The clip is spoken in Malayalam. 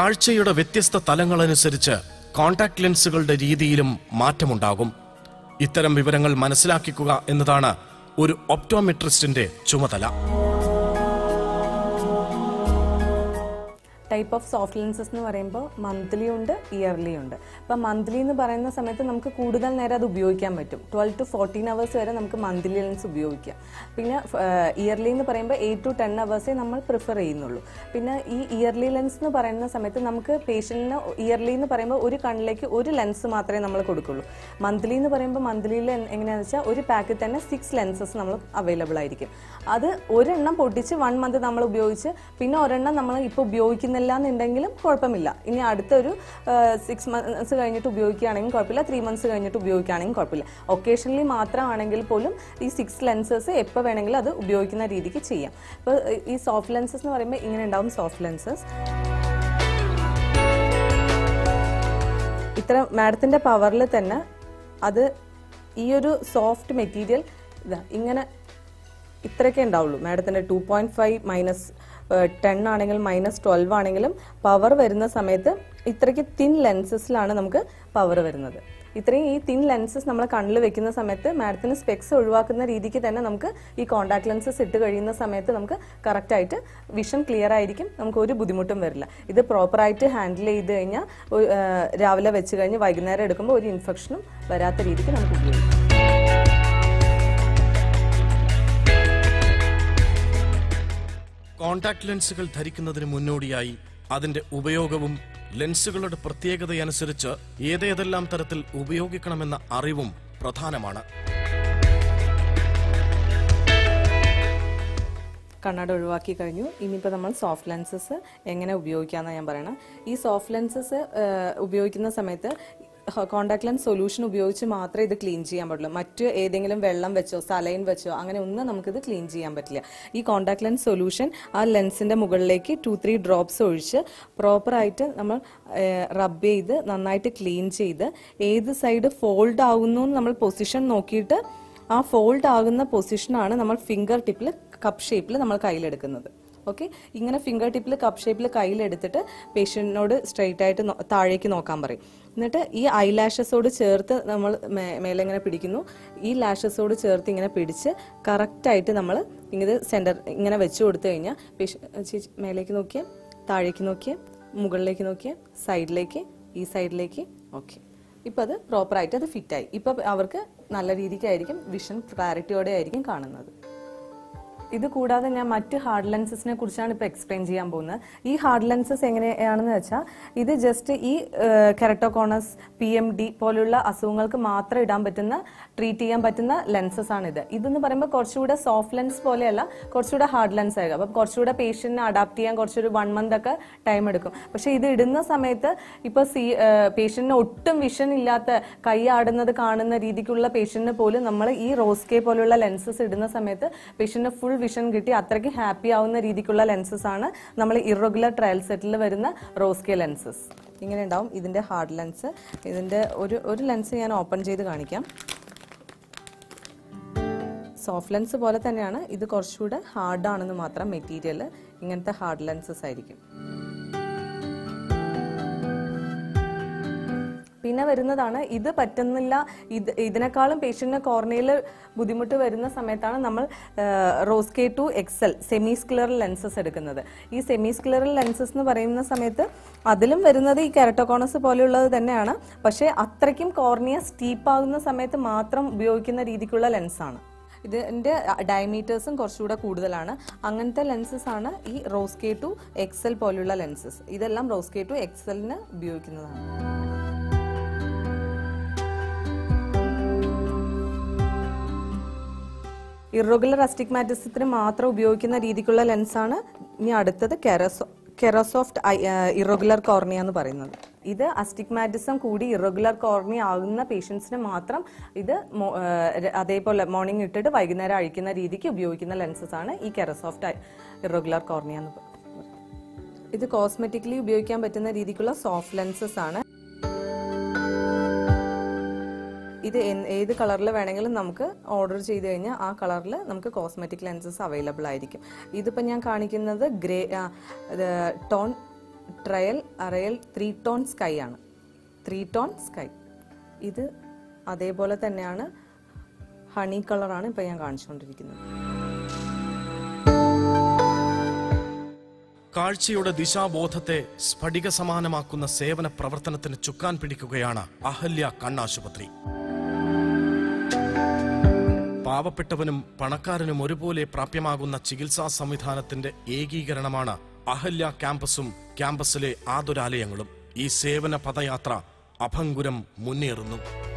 കാഴ്ചയുടെ വ്യത്യസ്ത തലങ്ങളനുസരിച്ച് കോൺടാക്ട് ലെൻസുകളുടെ രീതിയിലും മാറ്റമുണ്ടാകും. ഇത്തരം വിവരങ്ങൾ മനസ്സിലാക്കിക്കുക എന്നതാണ് ഒരു ഒപ്റ്റോമെട്രിസ്റ്റിന്റെ ചുമതല. ടൈപ്പ് ഓഫ് സോഫ്റ്റ് ലെൻസസ് എന്ന് പറയുമ്പോൾ മന്ത്ലി ഉണ്ട് ഇയർലി ഉണ്ട്. അപ്പം മന്ത്ലി എന്ന് പറയുന്ന സമയത്ത് നമുക്ക് കൂടുതൽ നേരം അത് ഉപയോഗിക്കാൻ പറ്റും. ട്വൽവ് ടു ഫോർട്ടീൻ അവേഴ്സ് വരെ നമുക്ക് മന്ത്ലി ലെൻസ് ഉപയോഗിക്കാം. പിന്നെ ഇയർലി എന്ന് പറയുമ്പോൾ എയ്റ്റ് ടു ടെൻ അവേഴ്സേ നമ്മൾ പ്രിഫർ ചെയ്യുന്നുള്ളൂ. പിന്നെ ഈ ഇയർലി ലെൻസ് എന്ന് പറയുന്ന സമയത്ത് നമുക്ക് പേഷ്യന്റിന് ഇയർലി എന്ന് പറയുമ്പോൾ ഒരു കണ്ണിലേക്ക് ഒരു ലെൻസ് മാത്രമേ നമ്മൾ കൊടുക്കുള്ളൂ. മന്ത്ലി എന്ന് പറയുമ്പോൾ മന്ത്ലിയിൽ എങ്ങനെയാണെന്ന് വെച്ചാൽ ഒരു പാക്കിൽ തന്നെ സിക്സ് ലെൻസസ് നമ്മൾ അവൈലബിൾ ആയിരിക്കും. അത് ഒരെണ്ണം പൊട്ടിച്ച് വൺ മന്ത് നമ്മൾ ഉപയോഗിച്ച് പിന്നെ ഒരെണ്ണം നമ്മൾ ഇപ്പോൾ ഉപയോഗിക്കുന്നില്ല എന്നുണ്ടെങ്കിലും കുഴപ്പമില്ല. ഇനി അടുത്തൊരു സിക്സ് മന്ത്സ് കഴിഞ്ഞിട്ട് ഉപയോഗിക്കുകയാണെങ്കിൽ കുഴപ്പമില്ല. ത്രീ മന്ത്സ് കഴിഞ്ഞിട്ട് ഉപയോഗിക്കുകയാണെങ്കിൽ കുഴപ്പമില്ല. ഒക്കേഷണലി മാത്രമാണെങ്കിൽ പോലും ഈ സിക്സ് ലെൻസസ് എപ്പോൾ വേണമെങ്കിലും അത് ഉപയോഗിക്കുന്ന രീതിക്ക് ചെയ്യാം. ഇപ്പോൾ ഈ സോഫ്റ്റ് ലെൻസസ് എന്ന് പറയുമ്പോൾ ഇങ്ങനെ ഉണ്ടാവും സോഫ്റ്റ് ലെൻസസ് ഇത്ര മാഡത്തിന്റെ പവറിൽ തന്നെ അത് ഈ ഒരു സോഫ്റ്റ് മെറ്റീരിയൽ ഇതാ ഇങ്ങനെ ഇത്രയൊക്കെ ഉണ്ടാവുള്ളൂ. മാഡത്തിന്റെ two point five minus ten ആണെങ്കിലും മൈനസ് ട്വൽവ് ആണെങ്കിലും പവർ വരുന്ന സമയത്ത് ഇത്രയ്ക്ക് തിൻ ലെൻസസിലാണ് നമുക്ക് പവർ വരുന്നത്. ഇത്രയും ഈ തിൻ ലെൻസസ് നമ്മൾ കണ്ണിൽ വെക്കുന്ന സമയത്ത് മാഡത്തിന് സ്പെക്സ് ഒഴിവാക്കുന്ന രീതിക്ക് തന്നെ നമുക്ക് ഈ കോൺടാക്ട് ലെൻസസ് ഇട്ട് കഴിയുന്ന സമയത്ത് നമുക്ക് കറക്റ്റായിട്ട് വിഷൻ ക്ലിയർ ആയിരിക്കും. നമുക്ക് ഒരു ബുദ്ധിമുട്ടും വരില്ല. ഇത് പ്രോപ്പറായിട്ട് ഹാൻഡിൽ ചെയ്ത് കഴിഞ്ഞാൽ രാവിലെ വെച്ച് കഴിഞ്ഞ് വൈകുന്നേരം എടുക്കുമ്പോൾ ഒരു ഇൻഫെക്ഷനും വരാത്ത രീതിക്ക് നമുക്ക് ഉപയോഗിക്കാം. കോണ്ടാക്ട് ലെൻസുകൾ ധരിക്കുന്നതിന് മുന്നോടിയായി അതിന്റെ ഉപയോഗവും ലെൻസുകളുടെ പ്രത്യേകതയനുസരിച്ച് ഏതേതെല്ലാം തരത്തിൽ ഉപയോഗിക്കണമെന്ന അറിവും പ്രധാനമാണ്. കണ്ണട ഒഴിവാക്കി കഴിഞ്ഞു. ഇനിയിപ്പോൾ നമ്മൾ സോഫ്റ്റ് ലെൻസസ് എങ്ങനെ ഉപയോഗിക്കാമെന്ന് ഞാൻ പറയണം. ഈ സോഫ്റ്റ് ലെൻസസ് ഉപയോഗിക്കുന്ന സമയത്ത് കോണ്ടാക്ട് ലെൻസ് സൊല്യൂഷൻ ഉപയോഗിച്ച് മാത്രമേ ഇത് ക്ലീൻ ചെയ്യാൻ പറ്റുള്ളൂ. മറ്റ് ഏതെങ്കിലും വെള്ളം വെച്ചോ സലൈൻ വെച്ചോ അങ്ങനെ ഒന്നും നമുക്കിത് ക്ലീൻ ചെയ്യാൻ പറ്റില്ല. ഈ കോണ്ടാക്ട് ലെൻസ് സൊല്യൂഷൻ ആ ലെൻസിന്റെ മുകളിലേക്ക് ടു ത്രീ ഡ്രോപ്സ് ഒഴിച്ച് പ്രോപ്പറായിട്ട് നമ്മൾ റബ്ബ് ചെയ്ത് നന്നായിട്ട് ക്ലീൻ ചെയ്ത് ഏത് സൈഡ് ഫോൾഡ് ആവുന്നു നമ്മൾ പൊസിഷൻ നോക്കിയിട്ട് ആ ഫോൾഡ് ആകുന്ന പൊസിഷനാണ് നമ്മൾ ഫിംഗർ ടിപ്പിൽ കപ്പ് ഷേപ്പിൽ നമ്മൾ കയ്യിലെടുക്കുന്നത്. ഓക്കെ? ഇങ്ങനെ ഫിംഗർ ടിപ്പിൽ കപ്പ് ഷേപ്പിൽ കയ്യിലെടുത്തിട്ട് പേഷ്യന്റിനോട് സ്ട്രെയിറ്റ് ആയിട്ട് താഴേക്ക് നോക്കാൻ പറയും. എന്നിട്ട് ഈ ഐ ലാഷസോട് ചേർത്ത് നമ്മൾ മേലെ ഇങ്ങനെ പിടിക്കുന്നു. ഈ ലാഷസോട് ചേർത്ത് ഇങ്ങനെ പിടിച്ച് കറക്റ്റായിട്ട് നമ്മൾ ഇങ്ങനെ സെന്റർ ഇങ്ങനെ വെച്ച് കൊടുത്തു കഴിഞ്ഞാൽ പേഷ്യ മേലേക്ക് നോക്കിയാൽ താഴേക്ക് നോക്കിയാൽ മുകളിലേക്ക് നോക്കിയാൽ സൈഡിലേക്ക് ഈ സൈഡിലേക്ക് ഓക്കെ. ഇപ്പം അത് പ്രോപ്പറായിട്ട് അത് ഫിറ്റായി ഇപ്പം അവർക്ക് നല്ല രീതിക്കായിരിക്കും വിഷൻ ക്ലാരിറ്റിയോടെ ആയിരിക്കും കാണുന്നത്. ഇത് കൂടാതെ ഞാൻ മറ്റ് ഹാർഡ് ലെൻസസിനെ കുറിച്ചാണ് ഇപ്പോൾ എക്സ്പ്ലെയിൻ ചെയ്യാൻ പോകുന്നത്. ഈ ഹാർഡ് ലെൻസസ് എങ്ങനെയാണെന്ന് വെച്ചാൽ ഇത് ജസ്റ്റ് ഈ കെറട്ടോകോണസ് പി എം ഡി പോലുള്ള അസുഖങ്ങൾക്ക് മാത്രം ഇടാൻ പറ്റുന്ന ട്രീറ്റ് ചെയ്യാൻ പറ്റുന്ന ലെൻസസ് ആണ് ഇത്. ഇതെന്ന് പറയുമ്പോൾ കുറച്ചുകൂടെ സോഫ്റ്റ് ലെൻസ് പോലെയല്ല കുറച്ചുകൂടെ ഹാർഡ് ലെൻസ് ആയിരിക്കും. അപ്പം കുറച്ചുകൂടെ പേഷ്യന്റിനെ അഡാപ്റ്റ് ചെയ്യാൻ കുറച്ചൊരു വൺ മന്ത് ഒക്കെ ടൈം എടുക്കും. പക്ഷേ ഇത് ഇടുന്ന സമയത്ത് ഇപ്പോൾ സി പേഷ്യന്റിന് ഒട്ടും വിഷൻ ഇല്ലാത്ത കൈ ആടുന്നത് കാണുന്ന രീതിക്കുള്ള പേഷ്യന്റിന് പോലും നമ്മൾ ഈ റോസ്കെ പോലുള്ള ലെൻസസ് ഇടുന്ന സമയത്ത് പേഷ്യന്റിന് ഫുൾ വിഷൻ കിട്ടി അത്രയ്ക്ക് ഹാപ്പി ആവുന്ന രീതിക്കുള്ള ലെൻസസ് ആണ് നമ്മൾ ഇറഗുലർ ട്രയൽ സെറ്റിൽ വരുന്ന റോസ്കെ ലെൻസസ് ഇങ്ങനെ ഉണ്ടാവും. ഇതിന്റെ ഹാർഡ് ലെൻസ് ഇതിന്റെ ഒരു ഒരു ലെൻസ് ഞാൻ ഓപ്പൺ ചെയ്ത് കാണിക്കാം. സോഫ്റ്റ് ലെൻസ് പോലെ തന്നെയാണ്. ഇത് കുറച്ചുകൂടെ ഹാർഡാണെന്ന് മാത്രം മെറ്റീരിയൽ ഇങ്ങനത്തെ ഹാർഡ് ലെൻസസ് ആയിരിക്കും. പിന്നെ വരുന്നതാണ്. ഇത് പറ്റുന്നില്ല. ഇത് ഇതിനേക്കാളും പേഷ്യന്റിന് കോർണയിൽ ബുദ്ധിമുട്ട് വരുന്ന സമയത്താണ് നമ്മൾ Rose K two XL semi scleral lenses എടുക്കുന്നത്. ഈ സെമി സ്ക്ലറൽ ലെൻസസ് എന്ന് പറയുന്ന സമയത്ത് അതിലും വരുന്നത് ഈ കെരട്ടോകോണസ് പോലെയുള്ളത് തന്നെയാണ്. പക്ഷേ അത്രയ്ക്കും കോർണിയ സ്റ്റീപ്പ് ആകുന്ന സമയത്ത് മാത്രം ഉപയോഗിക്കുന്ന രീതിക്കുള്ള ലെൻസാണ് ഇതിന്റെ ഡയമീറ്റേഴ്സും കുറച്ചുകൂടെ കൂടുതലാണ്. അങ്ങനത്തെ ലെൻസസ് ആണ് ഈ റോസ്കെ ടു എക്സൽ പോലുള്ള ലെൻസസ് ഇതെല്ലാം റോസ്കെ ടു എക്സലിന് ഉപയോഗിക്കുന്നതാണ്. ഇറഗുലർ അസ്റ്റിഗ്മാറ്റിസത്തിന് മാത്രം ഉപയോഗിക്കുന്ന രീതിക്കുള്ള ലെൻസാണ് ഇനി അടുത്തത് കെറസോ കെറോസോഫ്റ്റ് ഇറഗുലർ കോർണിയ എന്ന് പറയുന്നത്. ഇത് അസ്റ്റിഗ്മാറ്റിസം കൂടി ഇറഗുലർ കോർണിയ ആകുന്ന പേഷ്യൻസിന് മാത്രം ഇത് അതേപോലെ മോർണിംഗ് ഇട്ടിട്ട് വൈകുന്നേരം അഴിക്കുന്ന രീതിക്ക് ഉപയോഗിക്കുന്ന ലെൻസസ് ആണ് ഈ കെറസോഫ്റ്റ് ഇറഗുലർ കോർണിയ എന്ന് ഇത് കോസ്മെറ്റിക്കലി ഉപയോഗിക്കാൻ പറ്റുന്ന രീതിക്കുള്ള സോഫ്റ്റ് ലെൻസസ് ആണ്. ഇത് ഏത് കളറിൽ വേണമെങ്കിലും നമുക്ക് ഓർഡർ ചെയ്ത് കഴിഞ്ഞാൽ ആ കളറിൽ നമുക്ക് കോസ്മെറ്റിക് ലെൻസസ് അവൈലബിൾ ആയിരിക്കും. ഇതിപ്പോൾ ഞാൻ കാണിക്കുന്നത് ഗ്രേ ടോൺ ട്രയൽ അറയൽ ത്രീ ടോൺ സ്കൈ ആണ്. ത്രീ ടോൺ സ്കൈ ഇത് അതേപോലെ തന്നെയാണ് ഹണി കളറാണ് ഇപ്പം ഞാൻ കാണിച്ചുകൊണ്ടിരിക്കുന്നത്. കാഴ്ചയുടെ ദിശാബോധത്തെ സ്ഫടിക സമാനമാക്കുന്ന സേവന പ്രവർത്തനത്തിന് ചുക്കാൻ പിടിക്കുകയാണ് അഹല്യ കണ്ണാശുപത്രി. പാവപ്പെട്ടവനും പണക്കാരനും ഒരുപോലെ പ്രാപ്യമാകുന്ന ചികിത്സാ സംവിധാനത്തിന്റെ ഏകീകരണമാണ് അഹല്യ ക്യാമ്പസും ക്യാമ്പസിലെ ആതുരാലയങ്ങളും. ഈ സേവന പദയാത്ര അഭങ്കുരം മുന്നേറുന്നു.